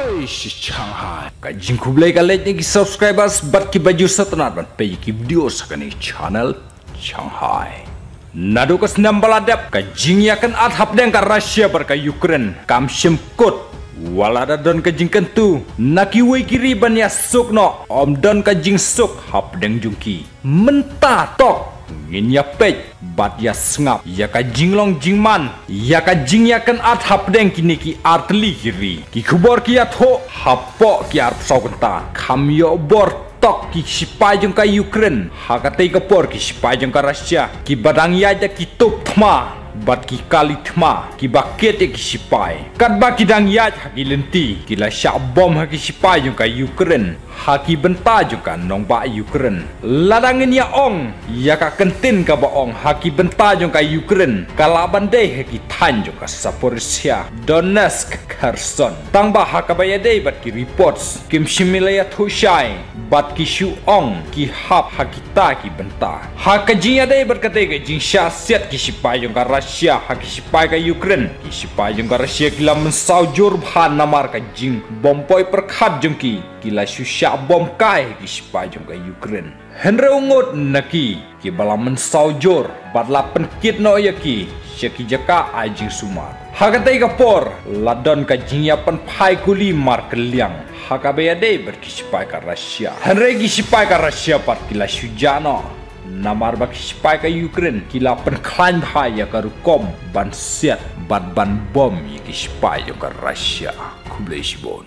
Oi, si Shanghai. Ka jingku blai ka let ni subscribers bat ki baju satnat ban pe ki video sakani channel Shanghai. Nadu kas nambaladap ka jing yakan at hapdeng ka Russia bar ka Ukraine. Kam shimkut walada don ka jing kentu. Naki wei kiri ban ya sukno om don ka jing suk hapdeng jungki. Mentah tok ngin ya pej bat ya sngap ya ka jinglong jingman ya ka jing ya kan at hap deng kini ki artli kiri. Ki khubor ki ya tho hapo ki ar psau kenta kham yo bor tok ki sipai jong ka ukraine ha ka te ki sipai jong ka russia. Ki badang ya ja ki top thma bat ki kali thma ki baket ki sipai kat ba ki dang ya ha ki lenti ki la sha bom ha ki sipai jong ka ukraine haki benta juga nong ba Ukraine. Ladangin ya ong, ya ka kentin ka ba ong haki benta juga Ukraine. Kalaban deh haki tan juga Saporisia, Donetsk, Kherson. Tang ba haka ba ya deh bat ki reports, kim shimilaya thushai, bat ki shu ong, ki hap haki ta ki benta. Haka jing ya deh berkata ke jing sya siat ki sipai juga Russia, haki sipai ka Ukraine. Ki sipai juga Russia kila mensau jur bhan namar ka jing bompoi perkhat jengki kila shusha bom kai ki sipa jong ka Ukraine. Henry ungut naki ki bala mensaujur badla penkit no yaki syaki jaka ajing sumat. Hagatai ka por ladon ka jingya pen pai kuli mar keliang. Hagabe ade berkisipai ka Russia. Henry ki sipai ka Russia pat kila shujano. Namar bak sipai ka Ukraine kila pen klan bhai ya ka rukom ban siat bad ban bom ki sipai ka Russia. Kublai shibon.